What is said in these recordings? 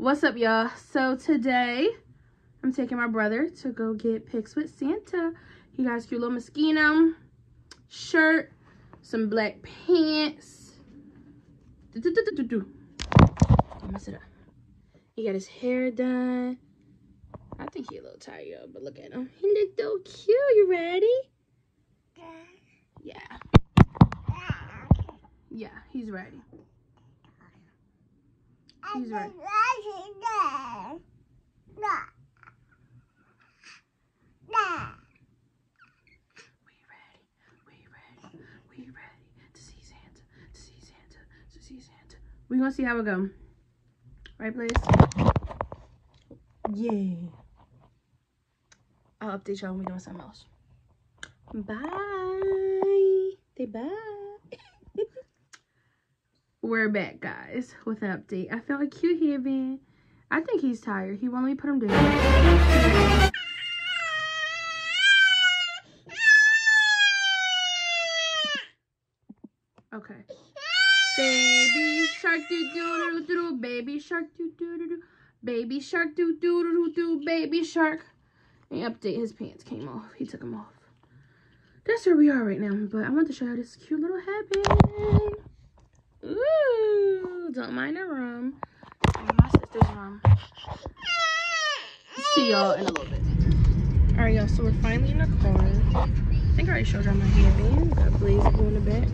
What's up, y'all? So today, I'm taking my brother to go get pics with Santa. He got a cute little Moschino shirt, some black pants. Do, do, do, do, do. Mess it up. He got his hair done. I think he a little tired, but look at him. He look so cute. You ready? Yeah. Yeah, he's ready. He's ready. We ready. We ready. We ready to see Santa. To see Santa. To see Santa. We gonna see how it go. Right, please. Yeah. I'll update y'all when we doing something else. Bye. Say bye. We're back, guys, with an update. I felt a cute hearing. I think he's tired. He won't let me put him down. Okay. Baby shark doo doo doo doo baby shark doo doo doo doo baby shark doo doo doo doo baby shark. And update his pants came off. He took them off. That's where we are right now. But I want to show you this cute little headband. Ooh, don't mind the room. my sister's room. See y'all in a little bit. All right, y'all. So we're finally in the car. I think I already showed y'all my headband. Got Blaize in the back.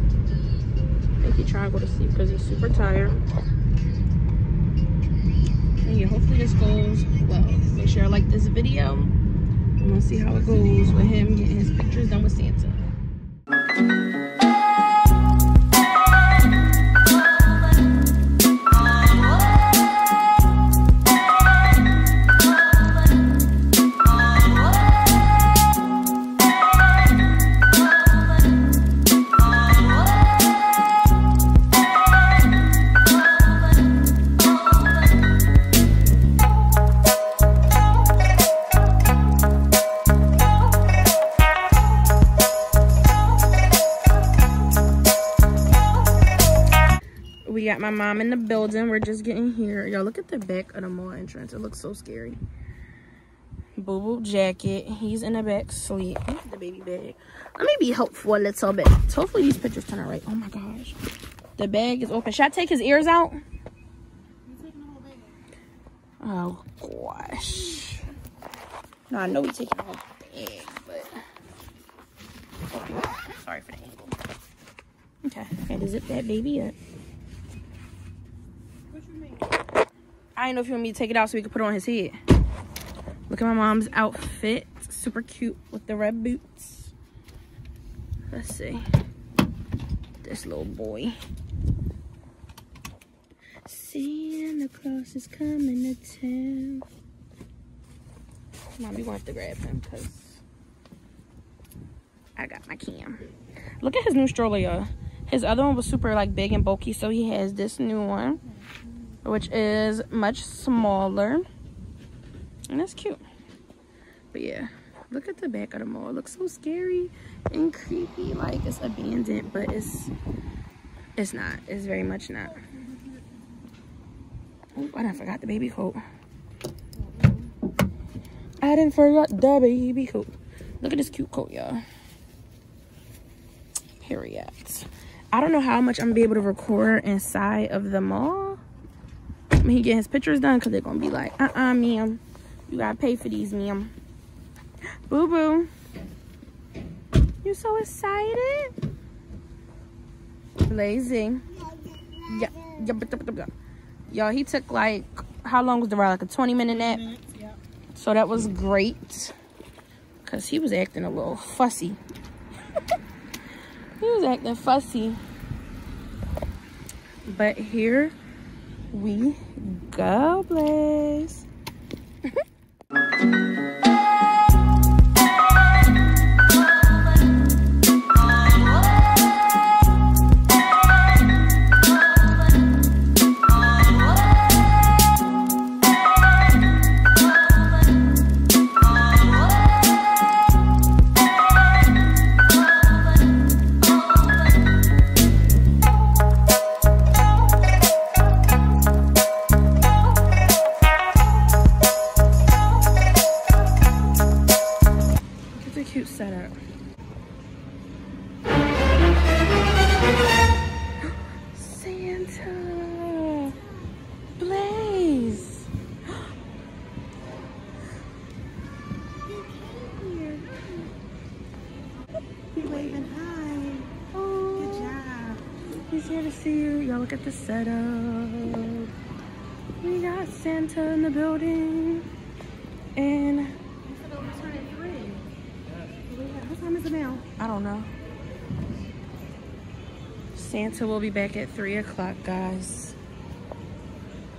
I think he trying to go to sleep because he's super tired. And yeah, hopefully this goes well. Make sure I like this video. And we'll see how it goes with him getting his pictures done with Santa. Mom in the building. We're just getting here. Y'all look at the back of the mall entrance. It looks so scary. Boo boo jacket. He's in the back sleep. The baby bag. Let me be helpful a little bit. Hopefully these pictures turn out right. Oh my gosh. The bag is open. Should I take his ears out? Oh gosh. No, I know we taking the whole bag, but sorry for the angle. Okay, got to zip that baby up. I didn't know if you want me to take it out so we could put it on his head. Look at my mom's outfit. Super cute with the red boots. Let's see. This little boy. Santa Claus is coming to town. Mom, want to grab him because I got my cam. Look at his new stroller, y'all. His other one was super like big and bulky, so he has this new one which is much smaller. And that's cute. But yeah look at the back of the mall. It looks so scary and creepy. Like it's abandoned but it's it's not. It's very much not. Oh i forgot the baby coat. I didn't forget the baby coat. Look at this cute coat y'all. Period. I don't know how much i'm gonna be able to record inside of the mall he get his pictures done because they're gonna be like uh-uh ma'am. You gotta pay for these ma'am. Boo boo you're so excited? Lazy. Yeah yeah y'all he took like how long was the ride? Like a 20 minute nap? Yeah. so that was great. Because he was acting a little fussy. He was acting fussy. But here we go, Blaize. Cute setup. Santa! Blaize! He waving hi. Oh, Good job. he's here to see you. Y'all look at the setup. We got Santa in the building. And You said it was turning three. What time is it now? I don't know. Santa will be back at 3 o'clock, guys.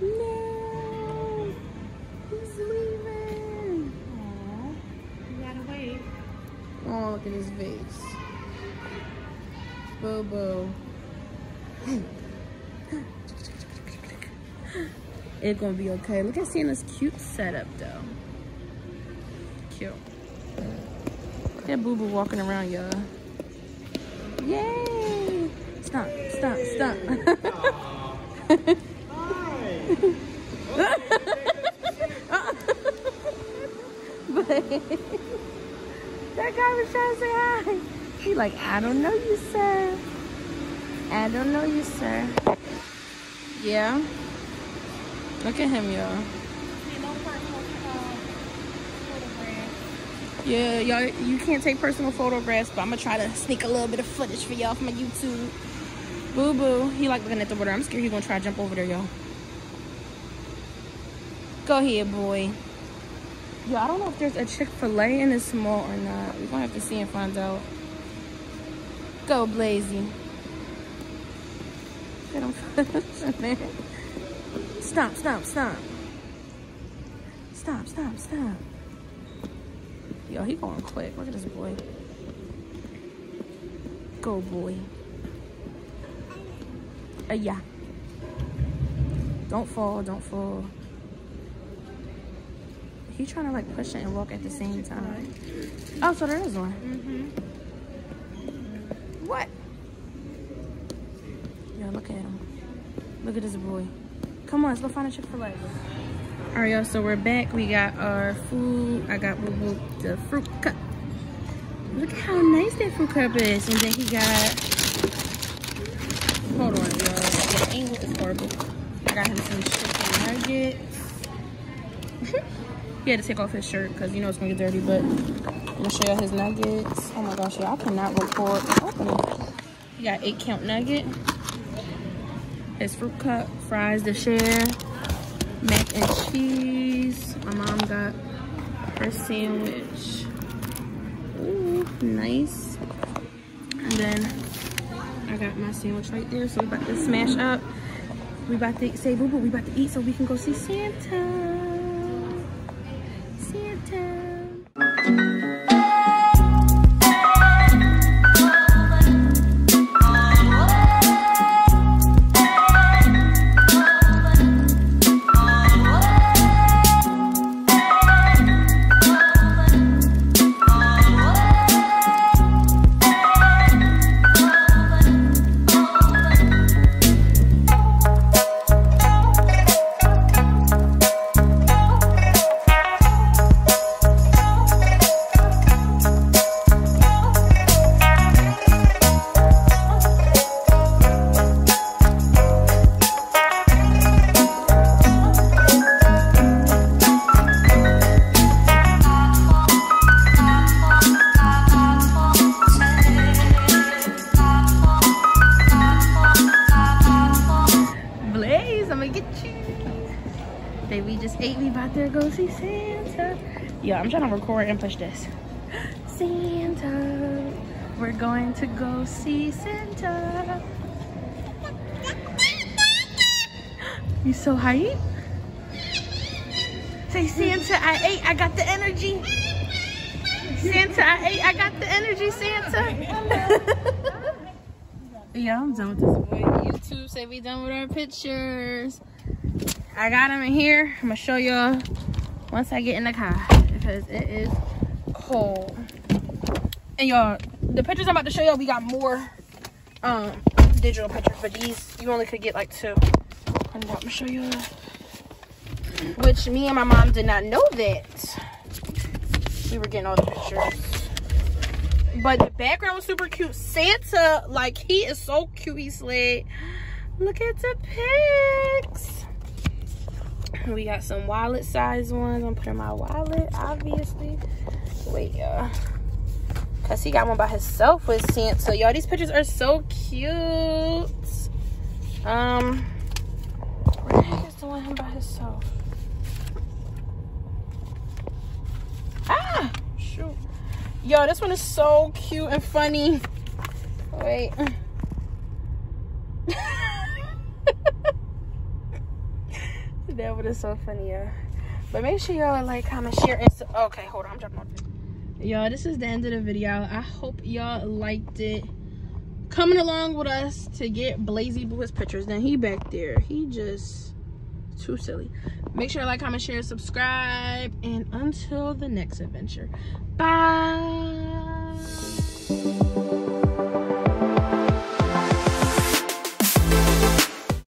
No! He's leaving! Aw. You gotta wait. Oh, look at his face. Boo boo. It's gonna be okay. Look at Santa's cute setup though. Cute. Look at Boo Boo walking around, y'all. Yay! Stop, stop, stop. that guy was trying to say hi. He like, I don't know you, sir. I don't know you, sir. Yeah. Look at him, y'all. Yeah, y'all, you can't take personal photographs, but I'm gonna try to sneak a little bit of footage for y'all from my YouTube. Boo boo. He like looking at the water. I'm scared he's gonna try to jump over there, y'all. Go ahead, boy. Yo, I don't know if there's a Chick-fil-A in this mall or not. We're gonna have to see and find out. Go, Blazy. Get him. Stop, stop, stop. Stop, stop, stop. Yo, he going quick. Look at this boy. Go, boy. Uh, yeah. Don't fall, don't fall. He trying to like push it and walk at the same time. Oh, so there is one. Mm-hmm. What? Yo, look at him. Look at this boy. Come on, let's go find a Chick-fil-A. All right, y'all, so we're back. We got our food. I got Boo Boo the fruit cup. Look how nice that fruit cup is. And then he got, hold on, y'all. The angle is horrible. I got him some chicken nuggets. he had to take off his shirt because you know it's gonna get dirty, but I'm gonna show y'all his nuggets. Oh my gosh, y'all, I cannot record opening. He got eight count nugget. His fruit cup, fries to share, mac and cheese. My mom got her sandwich. Ooh, nice. And then I got my sandwich right there. So we about to smash up. We about to say boo boo. We about to eat so we can go see Santa. Santa. Yeah, I'm trying to record and push this. Santa, we're going to go see Santa. You so hype? Say Santa, I ate. I got the energy. Santa, I ate. I got the energy, Santa. Yeah, I'm done with this boy. YouTube say we done with our pictures. I got them in here. I'm gonna show y'all once I get in the car because it is cold. And y'all, the pictures I'm about to show y'all, we got more um digital pictures, but these you only could get like two. I'm about to show you, which me and my mom did not know that we were getting all the pictures. But the background was super cute. Santa, like, he is so cute. He slid. Look at the pics. We got some wallet size ones. I'm putting my wallet, obviously. Wait, y'all. Cause he got one by himself with Santa. Y'all, these pictures are so cute. Um, where the heck is the one him by himself? Ah, shoot. Yo, this one is so cute and funny. Wait. That one is so funny, yeah. But make sure y'all like, comment, share, and okay, hold on, I'm jumping on. Y'all, this is the end of the video. I hope y'all liked it. Coming along with us to get Blazy his pictures. Now he back there. He just too silly. Make sure like, comment, share, subscribe, and until the next adventure. Bye.